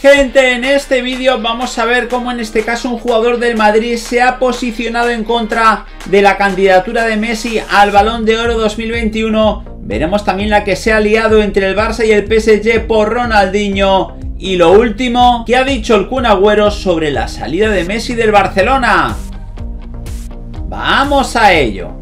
Gente, en este vídeo vamos a ver cómo en este caso un jugador del Madrid se ha posicionado en contra de la candidatura de Messi al Balón de Oro 2021. Veremos también la que se ha liado entre el Barça y el PSG por Ronaldinho. Y lo último, ¿qué ha dicho el Kun Agüero sobre la salida de Messi del Barcelona? ¡Vamos a ello!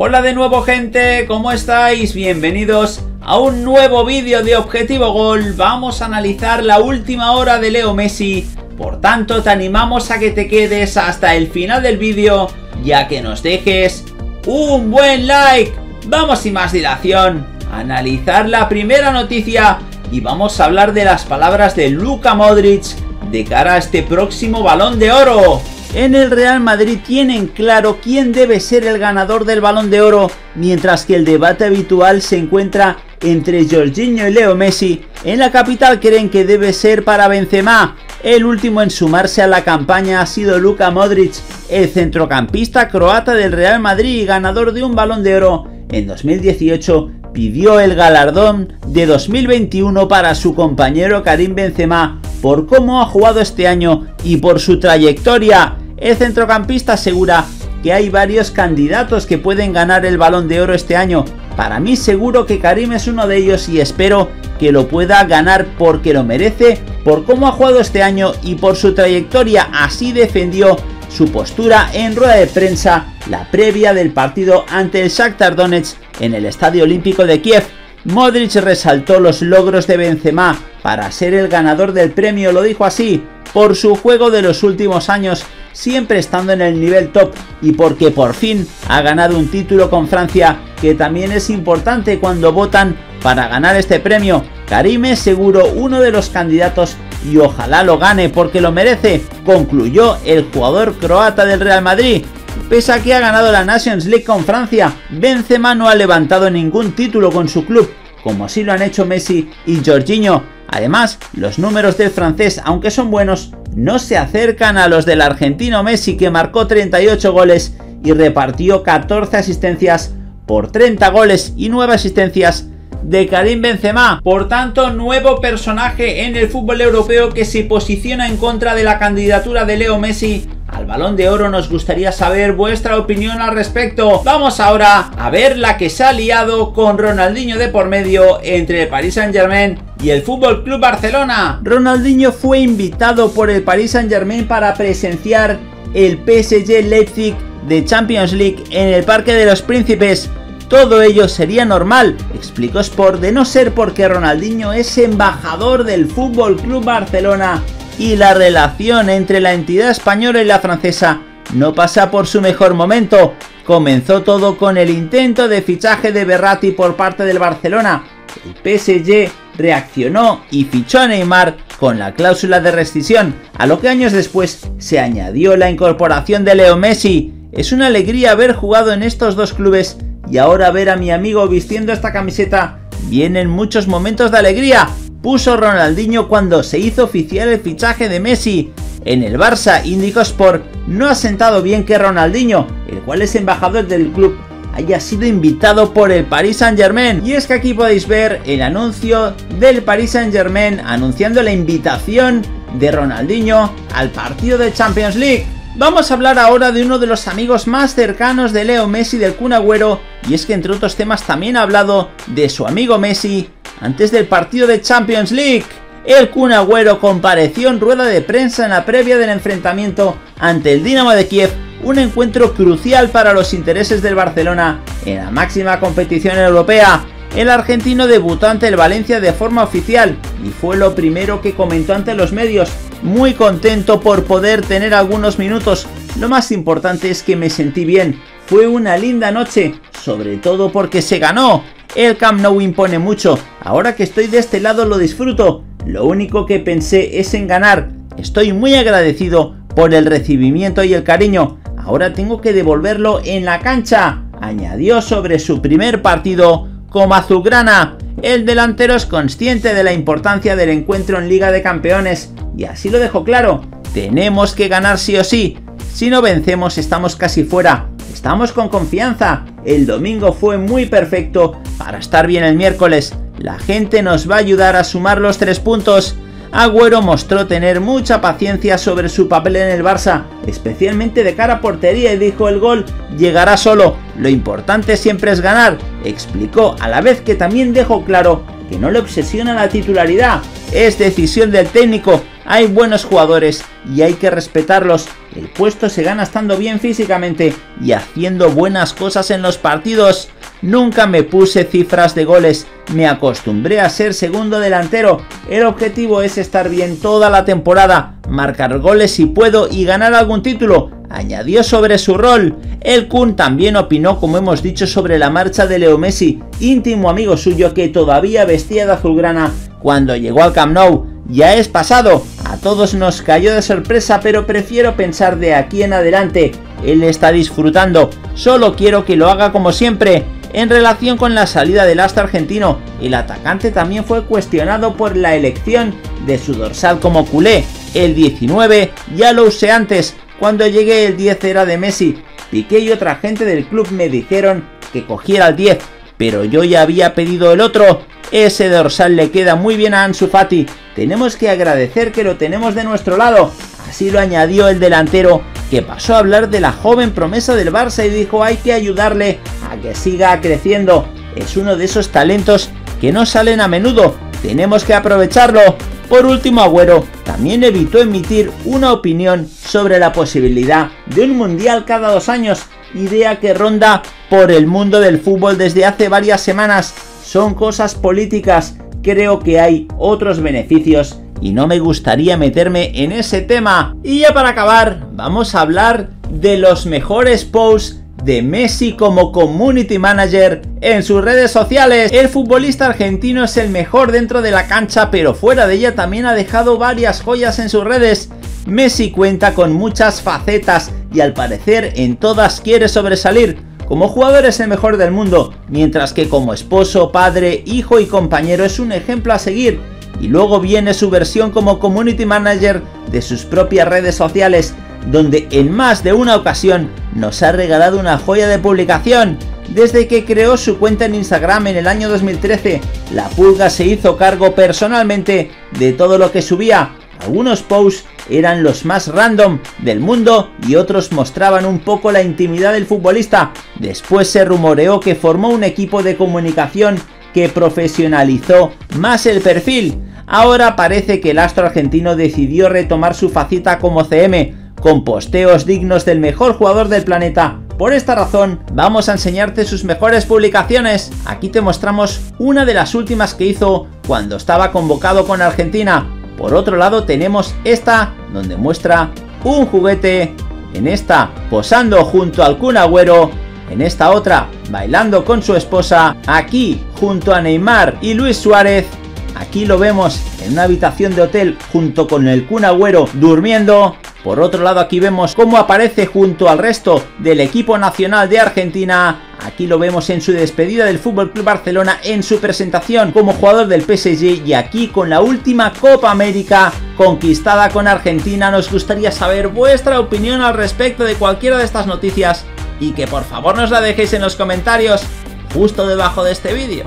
Hola de nuevo gente, ¿cómo estáis? Bienvenidos a un nuevo vídeo de Objetivo Gol. Vamos a analizar la última hora de Leo Messi. Por tanto, te animamos a que te quedes hasta el final del vídeo, ya que nos dejes un buen like. Vamos sin más dilación a analizar la primera noticia y vamos a hablar de las palabras de Luka Modric de cara a este próximo balón de oro. En el Real Madrid tienen claro quién debe ser el ganador del balón de oro, mientras que el debate habitual se encuentra entre Jorginho y Leo Messi. En la capital creen que debe ser para Benzema. El último en sumarse a la campaña ha sido Luka Modric, el centrocampista croata del Real Madrid y ganador de un balón de oro. En 2018 pidió el galardón de 2021 para su compañero Karim Benzema por cómo ha jugado este año y por su trayectoria. El centrocampista asegura que hay varios candidatos que pueden ganar el balón de oro este año. Para mí seguro que Karim es uno de ellos y espero que lo pueda ganar porque lo merece, por cómo ha jugado este año y por su trayectoria. Así defendió su postura en rueda de prensa la previa del partido ante el Shakhtar Donetsk en el Estadio Olímpico de Kiev. Modric resaltó los logros de Benzema para ser el ganador del premio, lo dijo así, por su juego de los últimos años, siempre estando en el nivel top y porque por fin ha ganado un título con Francia, que también es importante cuando votan para ganar este premio. Karim es seguro uno de los candidatos y ojalá lo gane porque lo merece, concluyó el jugador croata del Real Madrid. Pese a que ha ganado la Nations League con Francia, Benzema no ha levantado ningún título con su club, como así lo han hecho Messi y Jorginho. Además, los números del francés, aunque son buenos, no se acercan a los del argentino Messi que marcó 38 goles y repartió 14 asistencias por 30 goles y 9 asistencias de Karim Benzema. Por tanto, nuevo personaje en el fútbol europeo que se posiciona en contra de la candidatura de Leo Messi al balón de oro nos gustaría saber vuestra opinión al respecto. Vamos ahora a ver la que se ha liado con Ronaldinho de por medio entre el Paris Saint Germain y el Fútbol Club Barcelona. Ronaldinho fue invitado por el Paris Saint Germain para presenciar el PSG Leipzig de Champions League en el Parque de los Príncipes. Todo ello sería normal, explicó Sport, de no ser porque Ronaldinho es embajador del Fútbol Club Barcelona y la relación entre la entidad española y la francesa no pasa por su mejor momento. Comenzó todo con el intento de fichaje de Berratti por parte del Barcelona. El PSG reaccionó y fichó a Neymar con la cláusula de rescisión, a lo que años después se añadió la incorporación de Leo Messi. Es una alegría haber jugado en estos dos clubes y ahora ver a mi amigo vistiendo esta camiseta vienen muchos momentos de alegría, puso Ronaldinho cuando se hizo oficial el fichaje de Messi. En el Barça, Indico Sport no ha sentado bien que Ronaldinho, el cual es embajador del club, haya sido invitado por el Paris Saint Germain. Y es que aquí podéis ver el anuncio del Paris Saint Germain anunciando la invitación de Ronaldinho al partido de Champions League. Vamos a hablar ahora de uno de los amigos más cercanos de Leo Messi del Kun Agüero, y es que entre otros temas también ha hablado de su amigo Messi antes del partido de Champions League. El Kun Agüero compareció en rueda de prensa en la previa del enfrentamiento ante el Dinamo de Kiev, un encuentro crucial para los intereses del Barcelona en la máxima competición europea. El argentino debutó ante el Valencia de forma oficial y fue lo primero que comentó ante los medios. Muy contento por poder tener algunos minutos. Lo más importante es que me sentí bien. Fue una linda noche, sobre todo porque se ganó. El Camp Nou impone mucho, ahora que estoy de este lado lo disfruto. Lo único que pensé es en ganar. Estoy muy agradecido por el recibimiento y el cariño. Ahora tengo que devolverlo en la cancha, añadió sobre su primer partido como azulgrana. El delantero es consciente de la importancia del encuentro en Liga de Campeones y así lo dejó claro. Tenemos que ganar sí o sí. Si no vencemos estamos casi fuera estamos con confianza. El domingo fue muy perfecto para estar bien el miércoles. La gente nos va a ayudar a sumar los tres puntos. Agüero mostró tener mucha paciencia sobre su papel en el Barça, especialmente de cara a portería y dijo el gol llegará solo, lo importante siempre es ganar, explicó a la vez que también dejó claro que no le obsesiona la titularidad, es decisión del técnico, hay buenos jugadores y hay que respetarlos, el puesto se gana estando bien físicamente y haciendo buenas cosas en los partidos. Nunca me puse cifras de goles, me acostumbré a ser segundo delantero. El objetivo es estar bien toda la temporada, marcar goles si puedo y ganar algún título. Añadió sobre su rol. El Kun también opinó, como hemos dicho, sobre la marcha de Leo Messi, íntimo amigo suyo que todavía vestía de azulgrana cuando llegó al Camp Nou. Ya es pasado, a todos nos cayó de sorpresa, pero prefiero pensar de aquí en adelante. Él está disfrutando, solo quiero que lo haga como siempre. En relación con la salida del astro argentino, el atacante también fue cuestionado por la elección de su dorsal como culé. El 19 ya lo usé antes, cuando llegué el 10 era de Messi. Piqué y otra gente del club me dijeron que cogiera el 10, pero yo ya había pedido el otro. Ese dorsal le queda muy bien a Ansu Fati. Tenemos que agradecer que lo tenemos de nuestro lado. Así lo añadió el delantero, que pasó a hablar de la joven promesa del Barça y dijo hay que ayudarle a que siga creciendo. Es uno de esos talentos que no salen a menudo, tenemos que aprovecharlo. Por último, Agüero también evitó emitir una opinión sobre la posibilidad de un mundial cada dos años, idea que ronda por el mundo del fútbol desde hace varias semanas. Son cosas políticas, creo que hay otros beneficios y no me gustaría meterme en ese tema. Y ya para acabar, vamos a hablar de los mejores posts de Messi como community manager en sus redes sociales. El futbolista argentino es el mejor dentro de la cancha, pero fuera de ella también ha dejado varias joyas en sus redes. Messi cuenta con muchas facetas y al parecer en todas quiere sobresalir. Como jugador es el mejor del mundo, mientras que como esposo, padre, hijo y compañero es un ejemplo a seguir y luego viene su versión como community manager de sus propias redes sociales, donde en más de una ocasión nos ha regalado una joya de publicación. Desde que creó su cuenta en Instagram en el año 2013, la pulga se hizo cargo personalmente de todo lo que subía. Algunos posts eran los más random del mundo y otros mostraban un poco la intimidad del futbolista. Después se rumoreó que formó un equipo de comunicación que profesionalizó más el perfil. Ahora parece que el astro argentino decidió retomar su faceta como CM, con posteos dignos del mejor jugador del planeta. Por esta razón, vamos a enseñarte sus mejores publicaciones. Aquí te mostramos una de las últimas que hizo cuando estaba convocado con Argentina. Por otro lado tenemos esta, donde muestra un juguete. En esta, posando junto al Kun Agüero. En esta otra, bailando con su esposa. Aquí, junto a Neymar y Luis Suárez. Aquí lo vemos en una habitación de hotel junto con el Kun Agüero durmiendo. Por otro lado aquí vemos cómo aparece junto al resto del equipo nacional de Argentina. Aquí lo vemos en su despedida del FC Barcelona en su presentación como jugador del PSG y aquí con la última Copa América conquistada con Argentina. Nos gustaría saber vuestra opinión al respecto de cualquiera de estas noticias y que por favor nos la dejéis en los comentarios justo debajo de este vídeo.